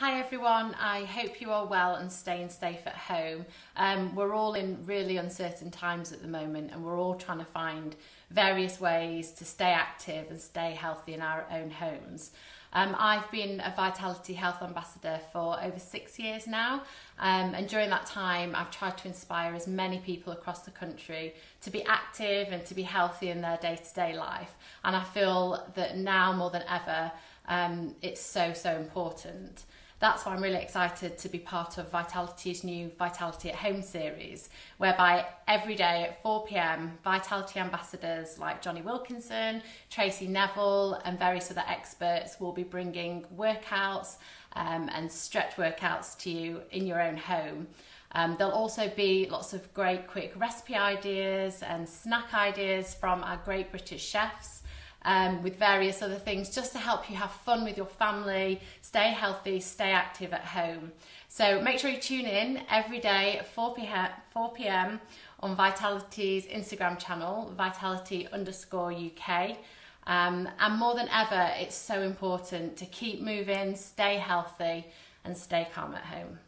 Hi everyone, I hope you are well and staying safe at home. Um, we're all in really uncertain times at the moment and we're all trying to find various ways to stay active and stay healthy in our own homes. Um, I've been a Vitality Health Ambassador for over six years now um, and during that time I've tried to inspire as many people across the country to be active and to be healthy in their day-to-day -day life and I feel that now more than ever um, it's so so important that's why I'm really excited to be part of Vitality's new Vitality at Home series, whereby every day at 4 pm, Vitality ambassadors like Jonny Wilkinson, Tracey Neville, and various other experts will be bringing workouts um, and stretch workouts to you in your own home. Um, there'll also be lots of great quick recipe ideas and snack ideas from our great British chefs um, with various other things just to help you have fun with your family, stay healthy, stay active at home. So make sure you tune in every day at 4 p.m. 4 p.m. on Vitality's Instagram channel, vitality underscore UK. Um, and more than ever, it's so important to keep moving, stay healthy, and stay calm at home.